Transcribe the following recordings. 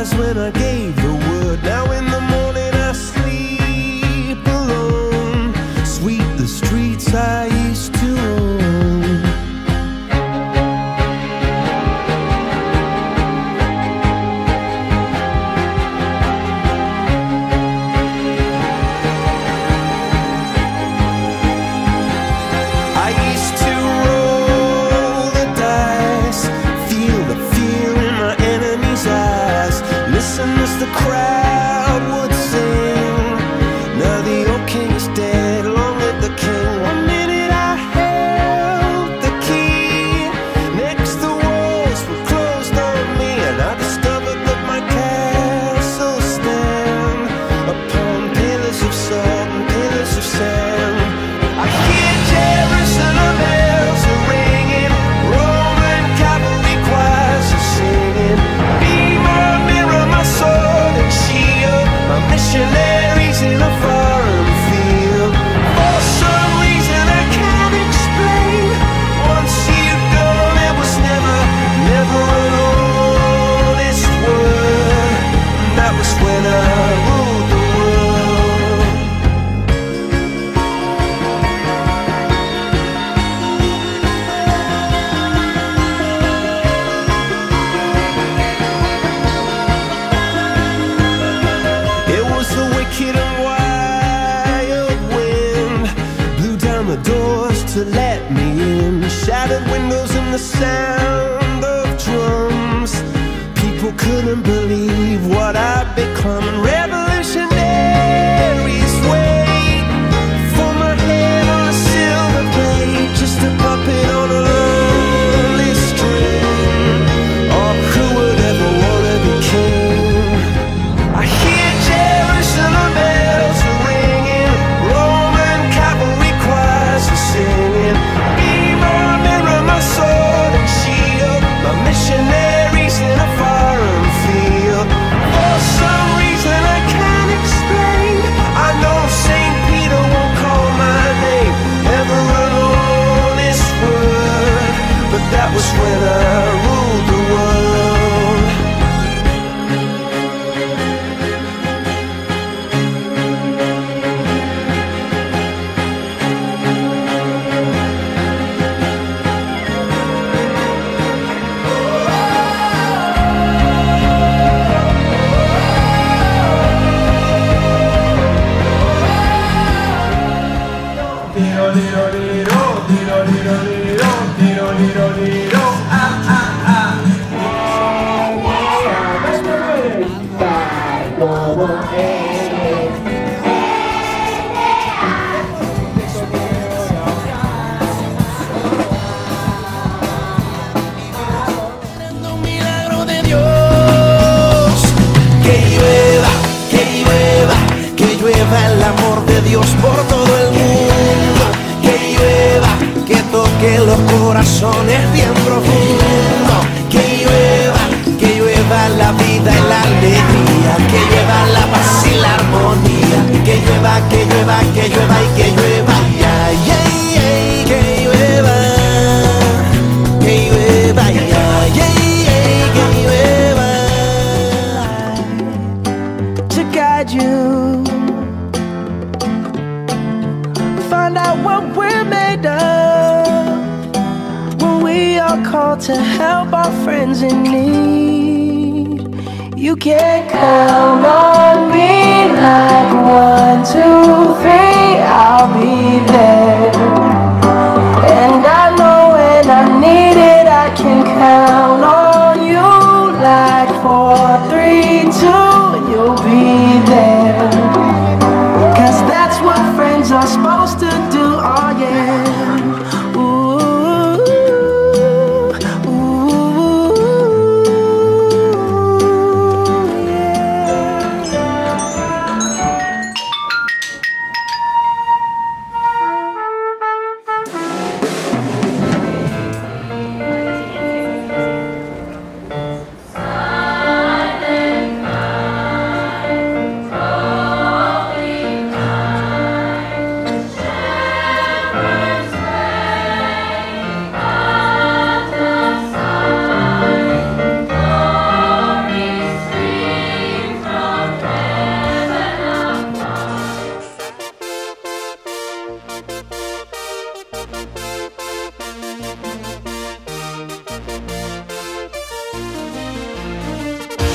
was when I gave yourself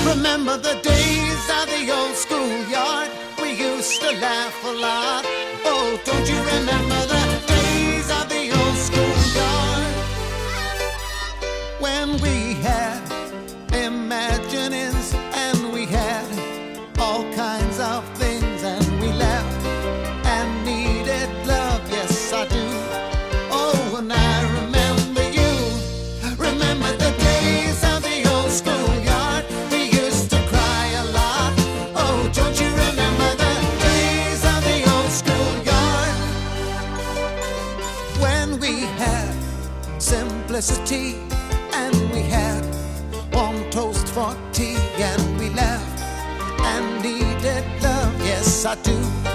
Remember the days of the old schoolyard? We used to laugh a lot. Oh, don't you remember that? simplicity. And we had warm toast for tea, and we laughed and needed love. Yes, I do.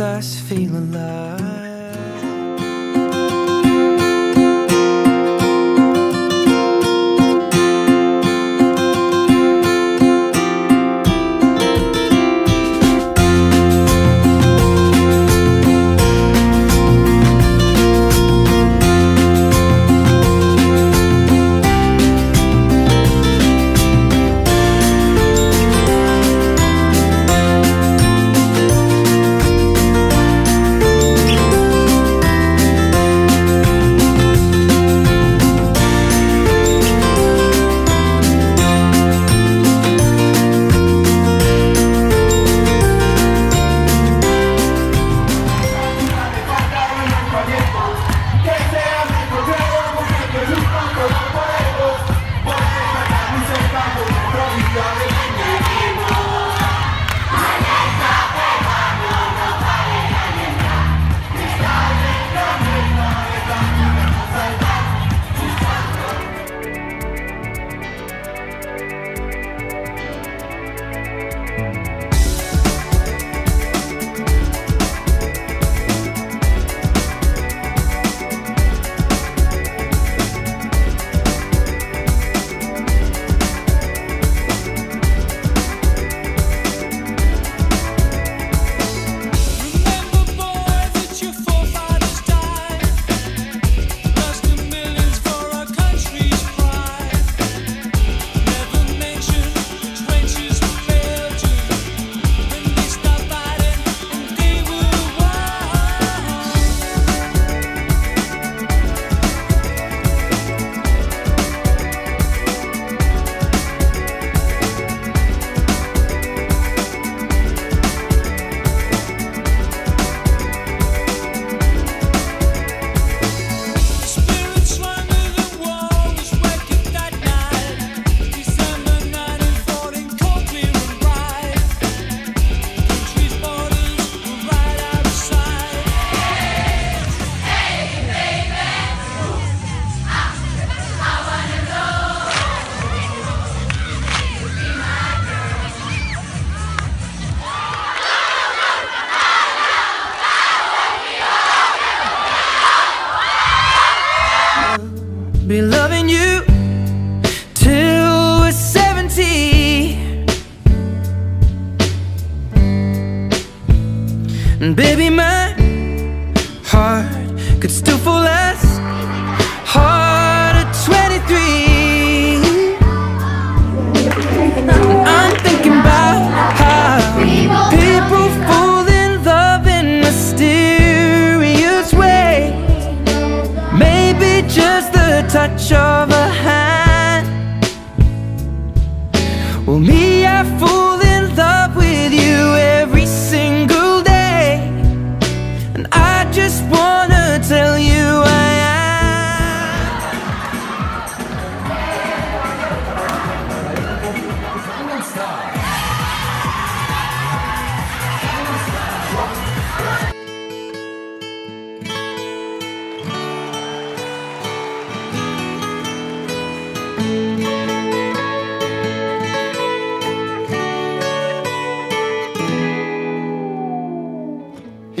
us feel alive.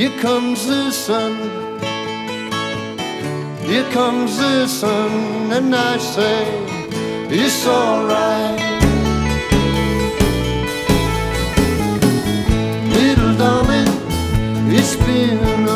Here comes the sun. Here comes the sun, and I say, it's alright. Little darling, it's been